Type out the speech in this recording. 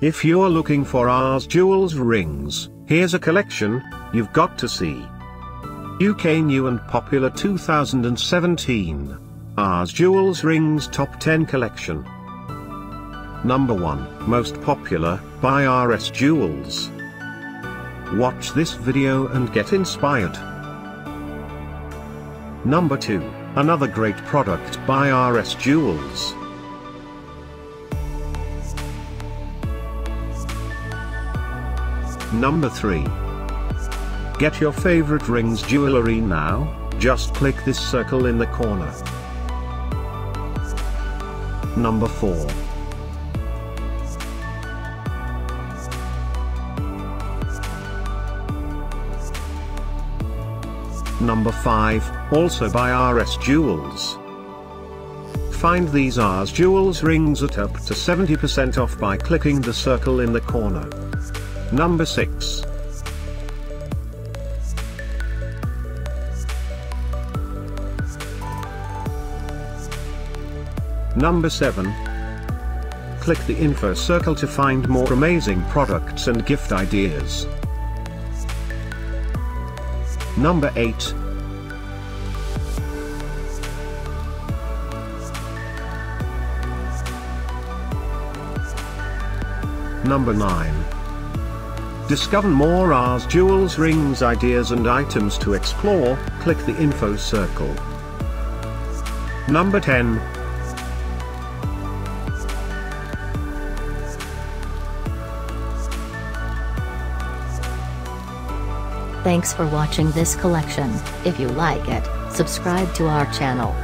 If you're looking for RS Jewels rings, here's a collection you've got to see. UK new and popular 2017 RS Jewels Rings Top 10 Collection. Number 1 Most Popular by RS Jewels. Watch this video and get inspired. Number 2 Another great product by RS Jewels. Number 3. Get your favorite rings jewelry now, just click this circle in the corner. Number 4. Number 5, also by RS Jewels. Find these RS Jewels rings at up to 70% off by clicking the circle in the corner. Number 6. Number 7. Click the info circle to find more amazing products and gift ideas. Number 8. Number 9. Discover more RS Jewels rings ideas and items to explore, click the info circle. Number 10. Thanks for watching this collection. If you like it, subscribe to our channel.